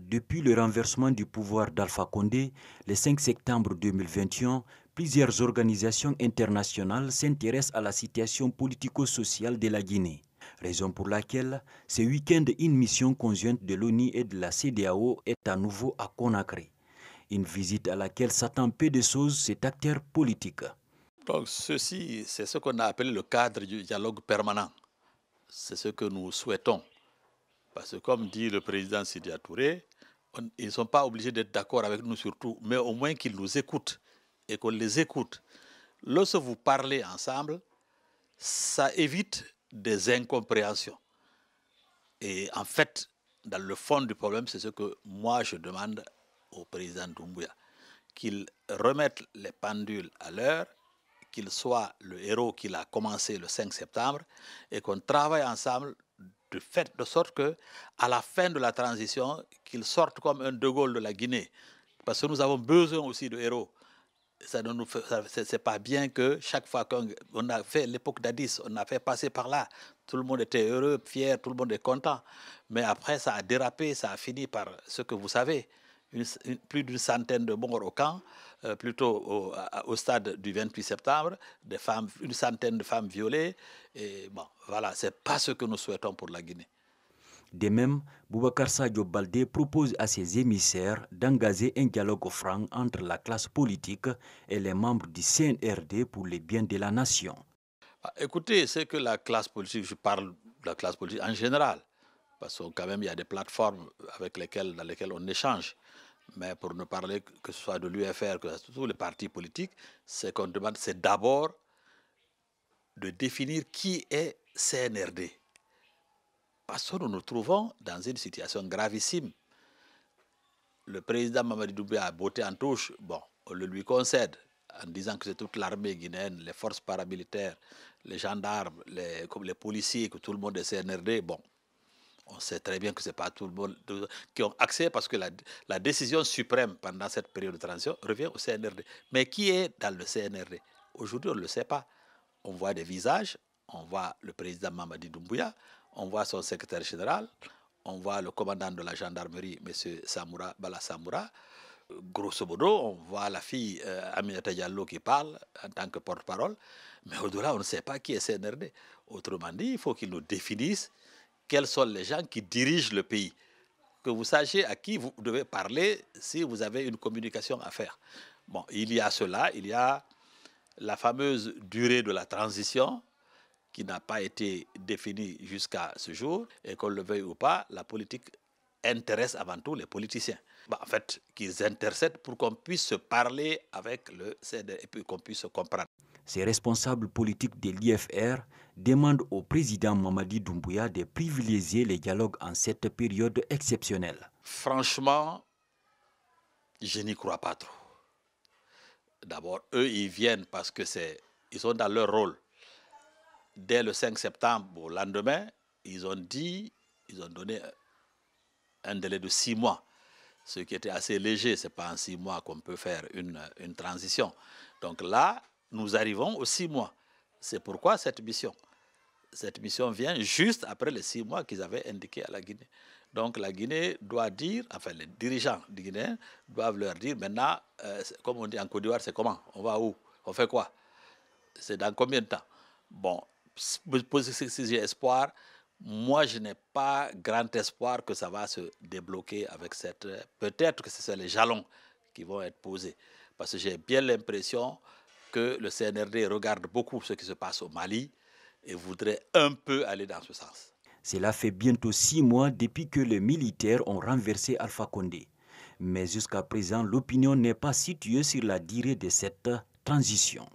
Depuis le renversement du pouvoir d'Alpha Condé, le 5 septembre 2021, plusieurs organisations internationales s'intéressent à la situation politico-sociale de la Guinée. Raison pour laquelle, ce week-end, une mission conjointe de l'ONU et de la CDAO est à nouveau à Conakry. Une visite à laquelle s'attend peu de choses cet acteur politique. Donc ceci, c'est ce qu'on a appelé le cadre du dialogue permanent. C'est ce que nous souhaitons. Parce que comme dit le président Sidi Touré, ils ne sont pas obligés d'être d'accord avec nous surtout, mais au moins qu'ils nous écoutent et qu'on les écoute. Lorsque vous parlez ensemble, ça évite des incompréhensions. Et en fait, dans le fond du problème, c'est ce que moi je demande au président Doumbouya, qu'il remette les pendules à l'heure, qu'il soit le héros qu'il a commencé le 5 septembre et qu'on travaille ensemble de fait de sorte que à la fin de la transition, qu'il sorte comme un De Gaulle de la Guinée. Parce que nous avons besoin aussi de héros. Ça ne nous c'est pas bien que chaque fois qu'on a fait l'époque d'Addis, on a fait passer par là, tout le monde était heureux, fier, tout le monde est content. Mais après, ça a dérapé, ça a fini par ce que vous savez, plus d'une centaine de morts au camp, euh, plutôt au, stade du 28 septembre, des femmes, une centaine de femmes violées. Et bon, voilà, ce n'est pas ce que nous souhaitons pour la Guinée. De même, Boubacar Sadio Baldé propose à ses émissaires d'engager un dialogue franc entre la classe politique et les membres du CNRD pour le bien de la nation. Ah, écoutez, c'est que la classe politique, je parle de la classe politique en général, parce que quand même il y a des plateformes avec lesquelles, dans lesquelles on échange. Mais pour ne parler que soit de l'UFR, que ce tous les partis politiques, ce qu'on demande, c'est d'abord de définir qui est CNRD. Parce que nous nous trouvons dans une situation gravissime. Le président Mamadi Doumbé a botté en touche. Bon, on le lui concède en disant que c'est toute l'armée guinéenne, les forces paramilitaires, les gendarmes, les, les policiers, que tout le monde est CNRD. Bon, on sait très bien que ce n'est pas tout le monde qui ont accès parce que la, décision suprême pendant cette période de transition revient au CNRD. Mais qui est dans le CNRD Aujourd'hui, on ne le sait pas. On voit des visages, on voit le président Mamadi Doumbouya, on voit son secrétaire général, on voit le commandant de la gendarmerie, M. Samoura, Bala Samoura. Grosso modo, on voit la fille euh, Aminata Diallo qui parle en tant que porte-parole, mais au-delà, on ne sait pas qui est CNRD. Autrement dit, il faut qu'ils nous définissent quels sont les gens qui dirigent le pays. Que vous sachiez à qui vous devez parler si vous avez une communication à faire. Bon, il y a cela, il y a la fameuse durée de la transition qui n'a pas été définie jusqu'à ce jour, et qu'on le veuille ou pas, la politique intéresse avant tout les politiciens. Bah, en fait, qu'ils intercèdent pour qu'on puisse se parler avec le CD et puis qu'on puisse se comprendre. Ces responsables politiques de l'IFR demandent au président Mamadi Doumbouya de privilégier les dialogues en cette période exceptionnelle. Franchement, je n'y crois pas trop. D'abord, eux, ils viennent parce que c'est, ils sont dans leur rôle. Dès le 5 septembre, au lendemain, ils ont dit, ils ont donné un délai de six mois, ce qui était assez léger. Ce n'est pas en six mois qu'on peut faire une, une transition. Donc là, nous arrivons aux six mois. C'est pourquoi cette mission. Cette mission vient juste après les six mois qu'ils avaient indiqués à la Guinée. Donc la Guinée doit dire, enfin les dirigeants guinéens doivent leur dire maintenant, euh, comme on dit en Côte d'Ivoire, c'est comment? On va où? On fait quoi? C'est dans combien de temps? Bon, pour si j'ai espoir, moi je n'ai pas grand espoir que ça va se débloquer avec cette... Peut-être que ce sont les jalons qui vont être posés. Parce que j'ai bien l'impression que le CNRD regarde beaucoup ce qui se passe au Mali et voudrait un peu aller dans ce sens. Cela fait bientôt six mois depuis que les militaires ont renversé Alpha Condé. Mais jusqu'à présent, l'opinion n'est pas située sur la durée de cette transition.